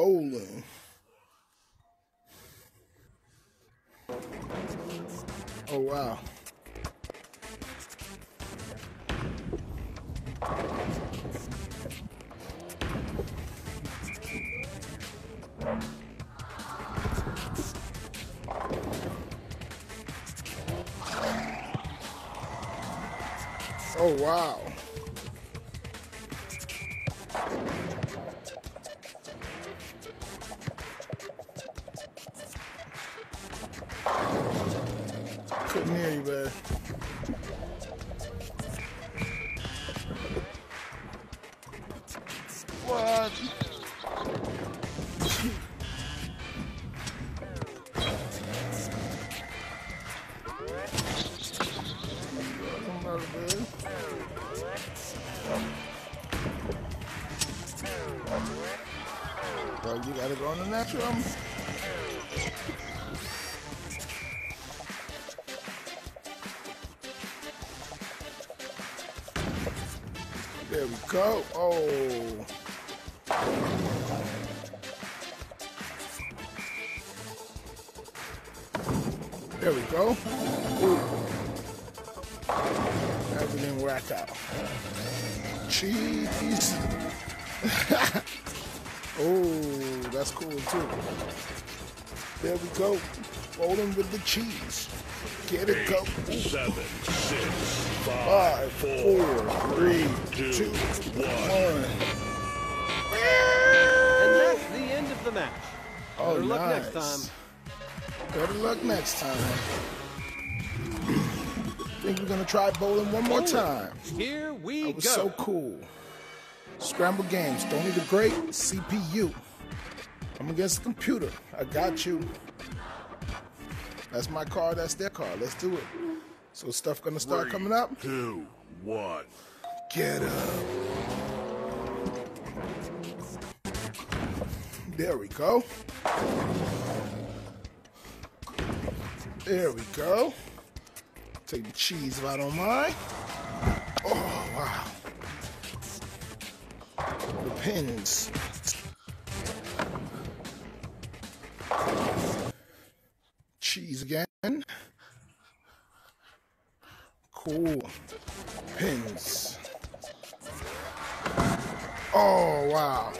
bowling. Oh, wow. Oh, wow. Hear you. What? Well, you gotta go on the natural. There we go. Oh. There we go. Ooh. Everything whack out. Cheese. oh, that's cool too. There we go. Rolling with the cheese. Get it go. Seven, six, Five, five, four, three, two, two, one. one. And that's the end of the match. Oh, Better luck next time. Better luck next time. Think we're gonna try bowling one more time. Here we That was go. so cool. Scramble games. Don't need a great CPU. I'm against the computer. I got you. That's my car. That's their car. Let's do it. So stuff gonna start Three, coming up. Two, one. Get up. There we go. There we go. Take the cheese if I don't mind. Oh, wow. The pins. Cheese again. Cool. Pins. Oh, wow.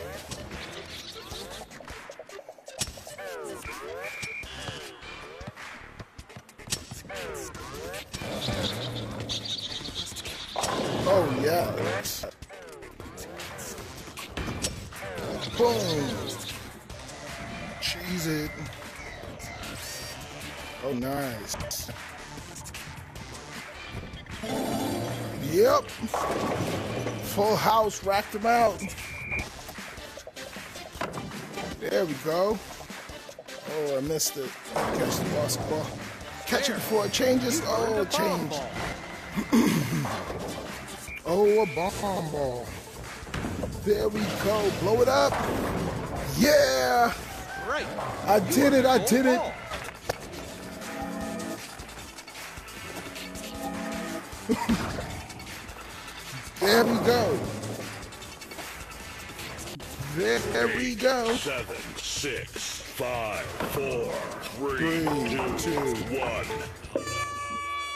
Oh, yeah. Boom. Cheese it. Oh, nice. Yep. Full house, racked them out. There we go. Oh, I missed it. Catch the basketball. Catch it before it changes. Oh, it changed. Oh, a bomb ball. There we go. Blow it up. Yeah. Right. I did it. I did it. There we go. There we go. Seven, six, five, four, Three, three, two. two.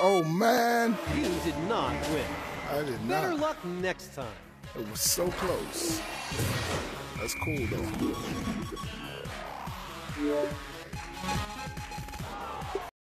Oh, man. You did not win. I did Better not. Better luck next time. It was so close. That's cool, though.